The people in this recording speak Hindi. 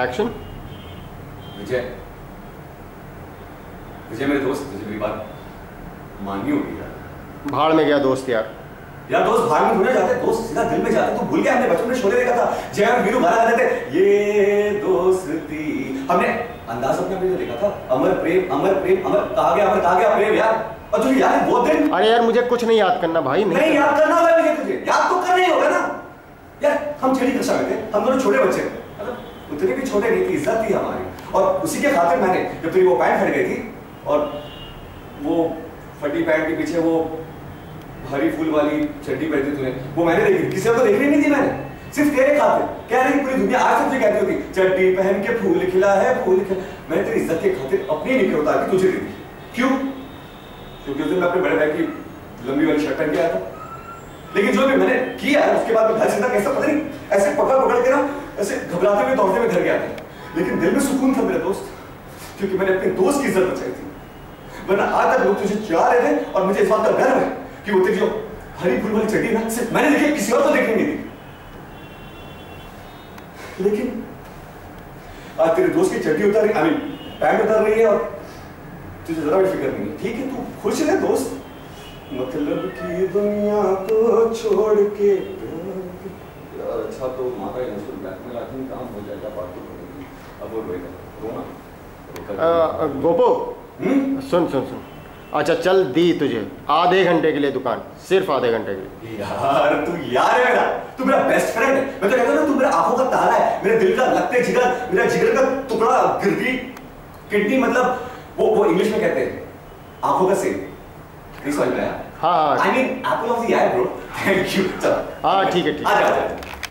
एक्शन विजय। विजय मेरे दोस्त तुझे मेरी बात माननी होगी यार। भाड़ में गया दोस्त यार। यार दोस्त भाग में थोड़े जाते दोस्त सीधा दिल में जाते। तू भूल गया हमने बचपन में शोले देखा था। जय और वीरू गाना गाते थे ये दोस्ती। हमने अंदाज अपने अपने देखा था। अमर प्रेम अमर प्रेम अमर कहा गया अमर कहा गया प्रेम यार। और तुझे याद है वो दिन? अरे यार मुझे कुछ नहीं याद करना भाई नहीं नहीं याद करना होगा मुझे तुझे। याद तो करना ही होगा ना। यार हम छठी कक्षा में थे हम दोनों छोटे बच्चे। थे उतने भी छोटे नहीं थी, इज़्ज़त थी हमारी। और उसी के खातिर मैंने, जब तेरी वो पैंट फट गई थी, और वो फटी पैंट के पीछे वो हरी फूल वाली चड्डी पहनी थी तूने, वो मैंने देखी किसी को देखनी नहीं थी मैंने? सिर्फ़ तेरे खातिर। कह रही पूरी दुनिया आज तक कहती होती चड्डी पहन के फूल खिला है, फूल खिला मैंने तेरी इज़्ज़त के खातिर अपनी निकल उतार के तुझे दी क्यों? क्योंकि उस दिन मैं अपने बड़े भाई की लंबी वाली शर्ट पहन के आया था। लेकिन जो भी मैंने किया है उसके बाद मैं घर सीधा कैसा पता नहीं, ऐसे पकड़ पकड़ के ना घबराते हुए दौड़ते हुए घर गया था। लेकिन दिल में सुकून था मेरा दोस्त, क्योंकि मैंने अपने दोस्त की इज़्ज़त बचाई थी। वरना आज तक लोग तुझे चाह रहे थे और मुझे इस बात का गर्व है कि वो तेरी जो हरी फूल वाली चड्डी ना, सिर्फ़ मैंने देखी, किसी और को देखने नहीं लेकिन आज तेरे दोस्त की चड्डी उतार रही आई मीन पैंट उतार रही है और तुझे जरा भी फ़िक्र नहीं है। ठीक है, तू खुश है दोस्त। मतलब की दुनिया को छोड़ के यार अच्छा तो माता ही मुझको ब्लैकमेल आई थिंक काम हो जाएगा बात तो करेगी। अब वो रोएगा। रोना? गोपो? हम्म? सुन सुन सुन। अच्छा चल दी तुझे। आधे घंटे के लिए दुकान सिर्फ़ आधे घंटे के लिए। यार तू यार है मेरा। तू मेरा बेस्ट फ्रेंड है। मैं तो कहता हूँ तू मेरा आँखों का तारा है। मेरे दिल का लगते जिगर मेरा जिगर का टुकड़ा गिरती किडनी मतलब वो वो इंग्लिश में कहते हैं आँखों का सेब। नहीं समझ में आया? हाँ I mean apple of the eye bro thank you चल। हाँ, ठीक है, ठीक है।